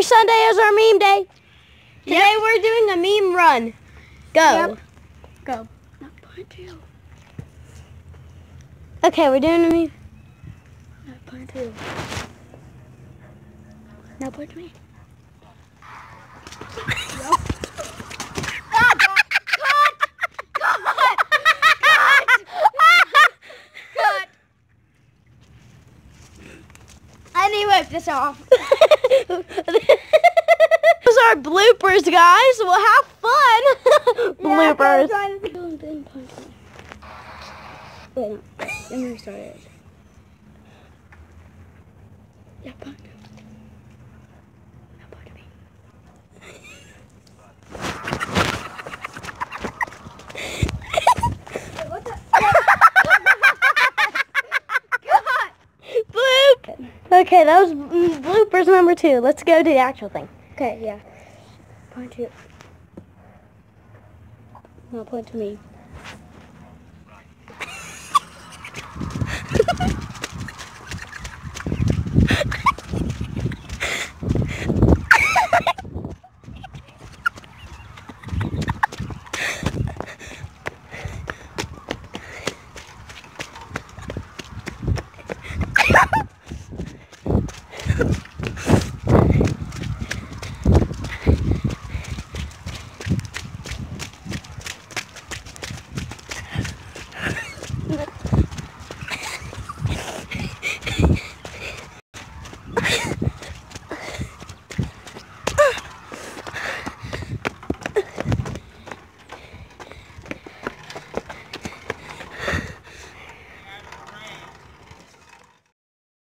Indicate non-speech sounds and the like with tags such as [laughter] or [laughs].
every Sunday is our meme day. Today we're doing a meme run. Go. Yep. Go. Not point two. Okay, we're doing a meme. Not point two. Now point to me. I need wipe this off. [laughs] [laughs] Those are bloopers, guys. We'll have fun. [laughs] bloopers. Don't then point to me. Wait. Let me restart it. Yeah, point. Now point to me. Bloop. Okay, that was mm, bloopers number two. Let's go to the actual thing. Okay, yeah. Point to No, point to me.